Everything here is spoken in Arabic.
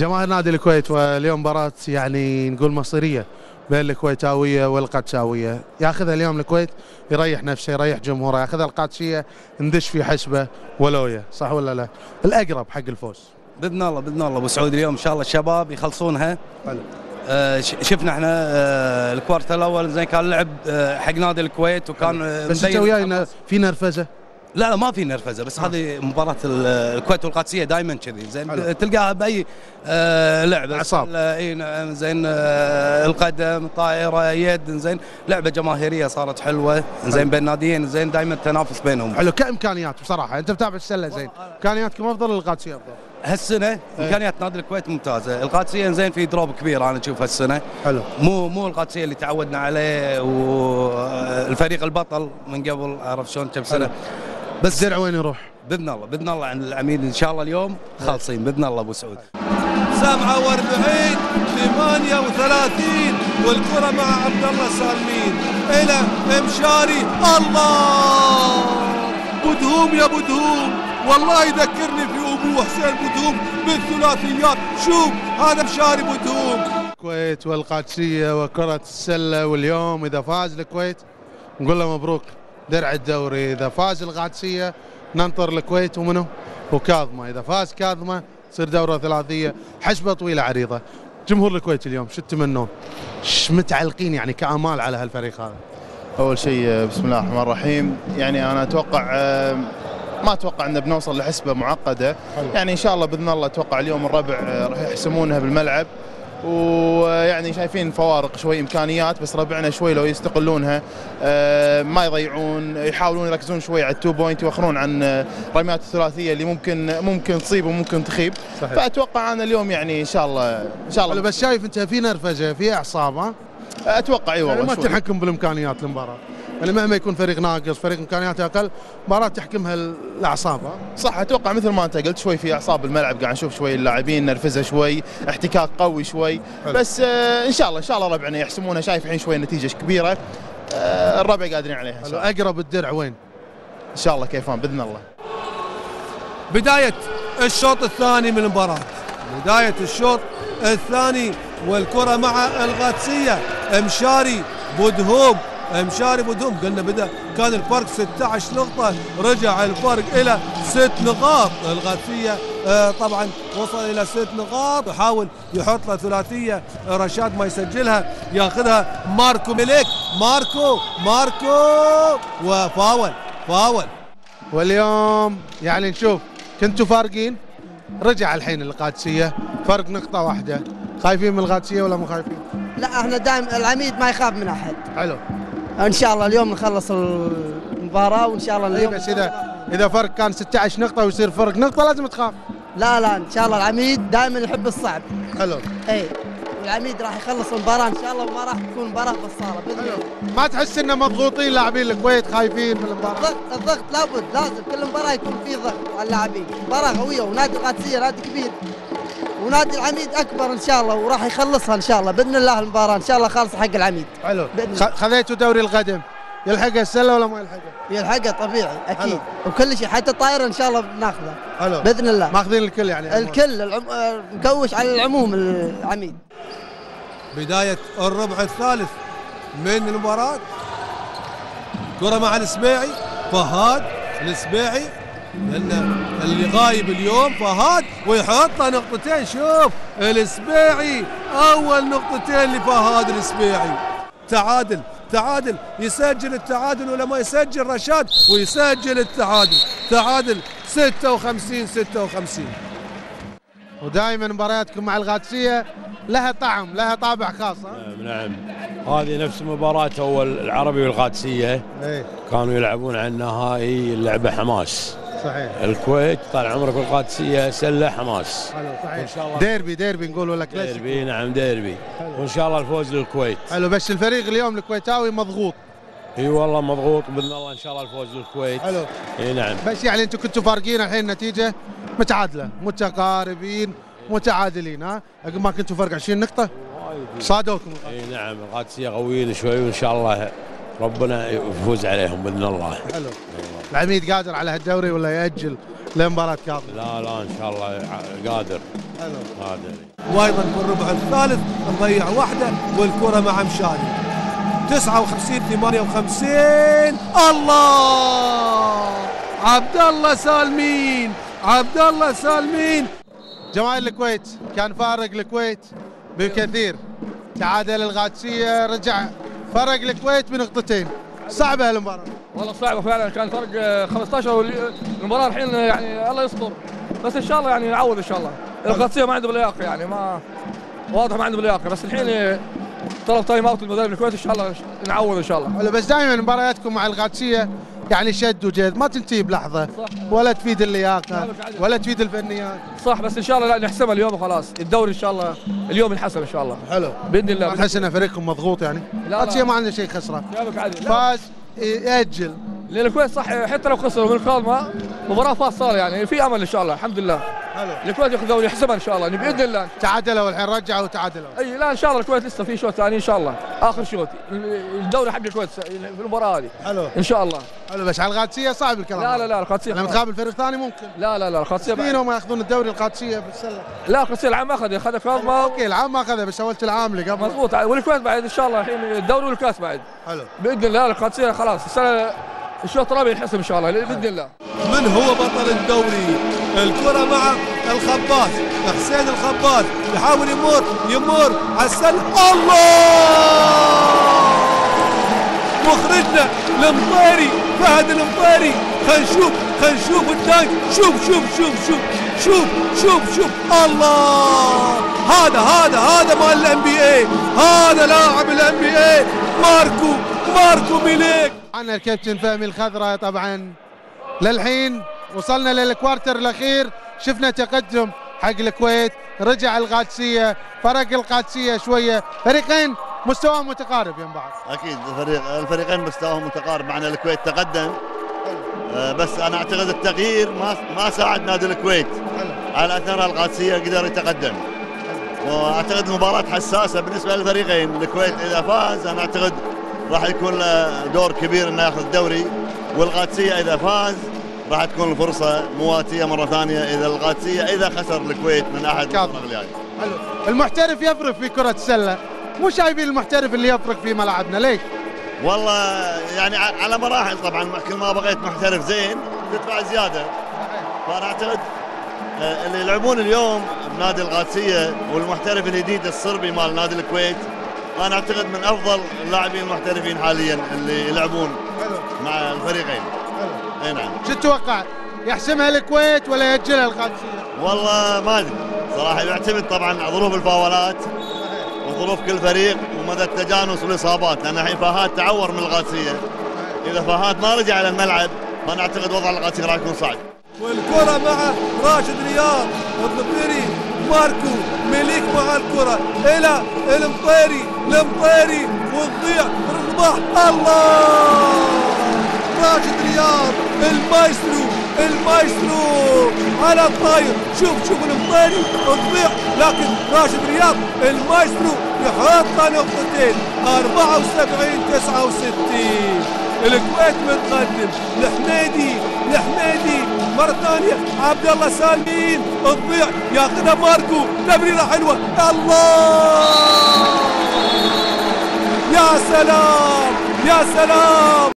جماهير نادي الكويت واليوم مباراة يعني نقول مصيرية بين الكويتاوية والقادساوية. ياخذها اليوم الكويت يريح نفسه يريح جمهوره ياخذها القادسية ندش في حسبة ولوية صح ولا لا؟ الأقرب حق الفوز. بإذن الله بإذن الله أبو سعود اليوم إن شاء الله الشباب يخلصونها. حلو. آه شفنا إحنا آه الكوارت الأول زين كان لعب آه حق نادي الكويت وكان آه بس انت وياي في نرفزة. لا لا ما في نرفزة بس هذه مباراة ال- الكويت والقادسية دائما كذي. حلو. زين تلقاها بأي آه لعبة؟ أعصاب. إي نعم زين آه القدم طائرة يد زين لعبة جماهيرية صارت حلوة. زين بين ناديين زين دائما تنافس بينهم. حلو. كإمكانيات بصراحة؟ أنت متابع السلة زين. إمكانياتكم أفضل ولا القادسية أفضل؟ هالسنة إمكانيات نادي الكويت ممتازة. القادسية زين في دروب كبير أنا أشوف هالسنة. حلو. مو مو القادسية اللي تعودنا عليه والفريق البطل من قبل عرف شلون كم سنة. بس الدرع وين يروح؟ باذن الله باذن الله عند العميد إن شاء الله اليوم خالصين باذن الله أبو سعود. 47 38 والكرة مع عبد الله سالمين. إلى مشاري الله! بدهوم يا بدهوم والله يذكرني في أبوه حسين بدهوم بالثلاثيات. شوف هذا مشاري بدهوم. الكويت والقادسية وكرة السلة واليوم إذا فاز الكويت نقول له مبروك. درع الدوري. إذا فاز القادسية ننطر الكويت ومنه وكاظمة. إذا فاز كاظمة تصير دورة ثلاثية. حسبة طويلة عريضة. جمهور الكويت اليوم شو تتمنون؟ متعلقين يعني كأمال على هالفريق هذا؟ أول شيء بسم الله الرحمن الرحيم. يعني أنا أتوقع آه، ما أتوقع إن بنوصل لحسبة معقدة. يعني إن شاء الله بإذن الله أتوقع اليوم الربع آه، راح يحسمونها بالملعب. ويعني شايفين فوارق شوي إمكانيات بس ربعنا شوي لو يستقلونها آه، ما يضيعون يحاولون يركزون شوي على ال two point يوخرون عن آه، رميات الثلاثية اللي ممكن ممكن تصيب وممكن تخيب صحيح. فأتوقع أنا اليوم يعني إن شاء الله إن شاء الله بس شايف أنت في نرفزة في أعصاب ها؟ أتوقع إي يعني والله ما شوي. تحكم بالإمكانيات المباراة يعني مهما يكون فريق ناقص فريق إمكانياته أقل مباراة تحكمها الأعصاب ها؟ صح أتوقع مثل ما أنت قلت شوي في أعصاب الملعب قاعد نشوف شوي اللاعبين نرفزة شوي احتكاك قوي شوي حلو. بس آه إن شاء الله إن شاء الله ربعنا يحسمونها شايف الحين شوي النتيجه كبيرة آه الربع قادرين عليها إن حلو شاء الله, أقرب الدرع وين؟ إن شاء الله كيفان بإذن الله بداية الشوط الثاني من المباراة بداية الشوط الثاني والكرة مع القادسية مشاري بدهوم مشاري بدهوم قلنا بدا كان الفرق 16 نقطة رجع الفرق إلى ست نقاط. القادسية آه، طبعا وصل إلى ست نقاط. وحاول يحط له ثلاثية. رشاد ما يسجلها ياخذها. ماركو مليك ماركو ماركو. وفاول فاول. واليوم يعني نشوف كنتوا فارقين؟ رجع الحين القادسية فرق نقطة واحدة. خايفين من القادسية ولا مو خايفين؟ لا إحنا دائما العميد ما يخاف من أحد. حلو. إن شاء الله اليوم نخلص المباراة وإن شاء الله اي اليوم بس اذا إذا فرق كان 16 نقطة ويصير فرق نقطة لازم تخاف. لا لا إن شاء الله العميد دائما يحب الصعب. حلو. اي والعميد راح يخلص المباراة إن شاء الله وما راح تكون مباراة بصاله بإذن الله. ما تحس ان مضغوطين لاعبين الكويت خايفين من المباراة؟ الضغط الضغط لابد لازم كل مباراة يكون في ضغط على اللاعبين. مباراة قوية ونادي القادسيه نادي كبير. ونادي العميد أكبر إن شاء الله وراح يخلصها إن شاء الله بإذن الله المباراة إن شاء الله خالصة حق العميد. حلو. خذيتوا دوري القدم. يلحق السلة ولا ما يلحقه؟ يلحقها طبيعي أكيد. حلو. وكل شيء حتى الطائرة إن شاء الله بناخذه حلو. بإذن الله. ماخذين الكل يعني الكل العم... مكوش على العموم العميد. بداية الربع الثالث من المباراة. كرة مع السبيعي فهد السبيعي لأن اللي غايب اليوم فهد ويحط له نقطتين. شوف السبيعي أول نقطتين لفهد السبيعي تعادل تعادل. يسجل التعادل ولا ما يسجل رشاد؟ ويسجل التعادل. تعادل 56 56 ودائما مبارياتكم مع القادسية لها طعم لها طابع خاص ها؟ نعم هذه نفس مباراة أول العربي والقادسية إيه. كانوا يلعبون على النهائي اللعبة حماس. صحيح. الكويت طال عمرك والقادسية سلة حماس. حلو صحيح. شاء الله. ديربي ديربي نقول ولا كلاسيكو؟ ديربي نعم ديربي. وإن شاء الله الفوز للكويت. حلو بس الفريق اليوم الكويتاوي مضغوط. إي والله مضغوط بإذن الله إن شاء الله الفوز للكويت. حلو. إي نعم. بس يعني أنتم كنتوا فارقين الحين النتيجه متعادلة متقاربين متعادلين ها؟ عقب ما كنتوا فرق 20 نقطة؟ صادوكم. إي نعم القادسية قويين شوي وإن شاء الله ربنا يفوز عليهم بإذن الله. حلو. العميد قادر على هالدوري ولا يأجل لمباراة كاظم لا لا إن شاء الله قادر. هذا وأيضا في الربع الثالث نضيع واحدة والكرة مع مشاري 59 58 الله! عبد الله سالمين! عبد الله سالمين! جماهير الكويت كان فارق الكويت بكثير. تعادل القادسيه رجع فرق الكويت بنقطتين. صعبة المباراه والله صعبه فعلا. كان فرق آه، 15 واللي- المباراة الحين يعني الله يستر. بس إن شاء الله يعني نعوض إن شاء الله. القادسيه ما عنده بلياقه يعني ما واضح ما عنده بلياقه بس الحين آه، طلب time out المدرب الكويت إن شاء الله نعوض إن شاء الله. بس دائما مبارياتكم مع القادسيه يعني شد وجذب ما تنتهي بلحظة. صح. ولا تفيد اللياقة. ولا تفيد الفنيات صح بس إن شاء الله لا نحسمها اليوم وخلاص. الدوري إن شاء الله اليوم ينحسم إن شاء الله. حلو. بإذن الله. ما تحس إن فريقكم مضغوط يعني. لا. القادسيه ما عنده شيء خسره لا، فاز. يأجل. لأن الكويت صح حتى لو خسروا من القادمه مباراة فاصله يعني في أمل إن شاء الله الحمد لله. حلو. الكويت ياخذ دوري يحسمها إن شاء الله بإذن الله. تعادلوا الحين رجعوا وتعادلوا. أي لا إن شاء الله الكويت لسه في شوط ثاني إن شاء الله. آخر شوط الدوري حق الكويت في المباراة هذه. حلو. إن شاء الله. حلو بس على القادسية صعب الكلام. لا لا لا القادسية لما تقابل فريق ثاني ممكن. لا لا لا القادسية. مين هم ياخذون الدوري القادسية بالسلة؟ لا القادسية العام أخذ أخذ كاظمه okay العام ما أخذها بس أول العام اللي قبل مضبوط والكويت بعد إن شاء الله الحين الدوري والكاس بعد. حلو. بإذن الله القادسية خلاص السنة الشوط الرابع ينحسم إن شاء الله بإذن الله. من هو بطل الدوري؟ الكرة مع الخباز حسين الخباز يحاول يمر يمر على السله الله! مخرجنا المطيري فهد المطيري. خلينا نشوف خلينا نشوف الدنك شوف شوف شوف شوف شوف شوف شوف. الله! هذا هذا هذا مال ال NBA هذا لاعب ال NBA ماركو ماركو ميليك. عنا الكابتن فهمي الخضراء طبعا. للحين وصلنا لل quarter الأخير. شفنا تقدم حق الكويت. رجع القادسية فرق القادسية شوية. فريقين مستواهم متقارب يم بعض أكيد الفريق الفريقين مستواهم متقارب. معنا الكويت تقدم. آه، بس أنا أعتقد التغيير ما ما ساعد نادي الكويت. على اثر القادسية قدر يتقدم. وأعتقد المباراه حساسة بالنسبة للفريقين. الكويت إذا فاز أنا أعتقد راح يكون له دور كبير إنه ياخذ الدوري. والقادسيه إذا فاز راح تكون الفرصة مواتية مرة ثانية إذا القادسيه إذا خسر الكويت من أحد الجاي حلو. المحترف يفرق في كرة السلة. مو شايفين المحترف اللي يفرق في ملعبنا ليش؟ والله يعني على مراحل طبعا كل ما بغيت محترف زين تدفع زيادة. فأنا أعتقد آه، اللي يلعبون اليوم بنادي القادسيه والمحترف الجديد الصربي مال نادي الكويت أنا أعتقد من أفضل اللاعبين المحترفين حاليا اللي يلعبون مع الفريقين. أي نعم. شو تتوقع؟ يحسمها الكويت ولا يأجلها القادسيه؟ والله ما أدري. صراحة يعتمد طبعا على ظروف الفاولات وظروف كل فريق ومدى التجانس والإصابات. لأن الحين فهد تعور من القادسيه إذا فهد ما رجع على الملعب فأنا أعتقد وضع القادسيه راح يكون صعب. والكرة مع راشد رياض الضفيري ماركو مليك مع الكرة. إلى المطيري المطيري وتضيع الرباح الله! راشد رياض المايسترو المايسترو. على الطاير. شوف شوف المطيري تضيع لكن راشد رياض المايسترو يحط نقطتين. 74 69 الكويت متقدم الحميدي الحميدي مرة ثانية. عبد الله سالمين تضيع ياخذها ماركو. تمريرة حلوة. الله! يا سلام! يا سلام!